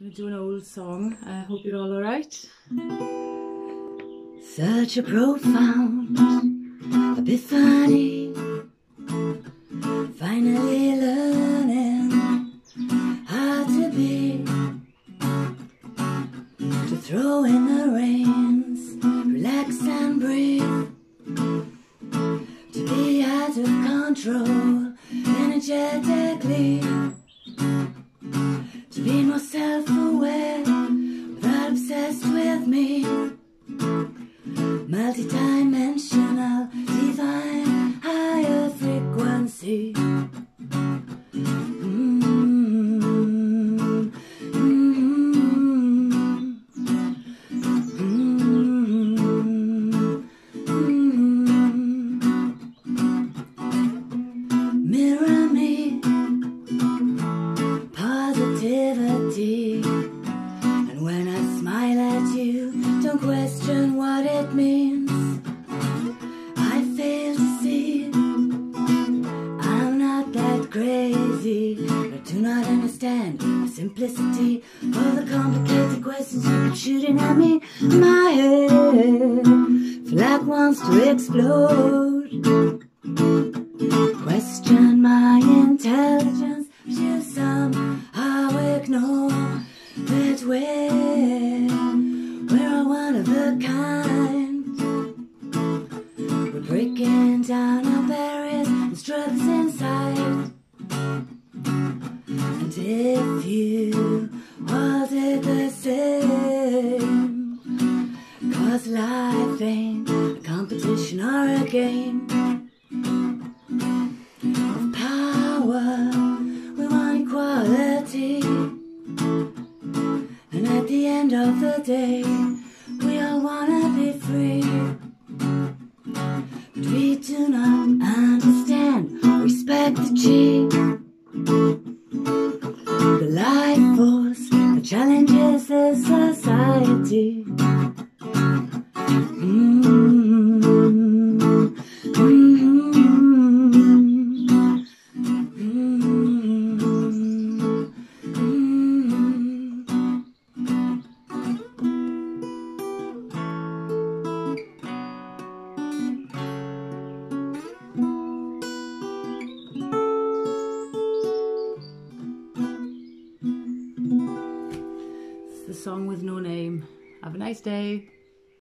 gonna do an old song. I hope you're all alright. Such a profound epiphany. Finally learning how to be. To throw in the reins, relax and breathe. To be out of control energetically multi-dimensional divine higher frequency. And when I smile at you, don't question what it means. Simplicity All the complicated questions you keep shooting at me. My head like wants to explode. Question my intelligence, you somehow ignore that we're, we're all one of a kind. We're breaking down our barriers and struggles inside. And if you all did the same, cause life ain't a competition or a game of power. We want equality. And at the end of the day, we all wanna be free. But we do not understand, respect the G. The life force that challenges the society. Mm, the song with no name. Have a nice day.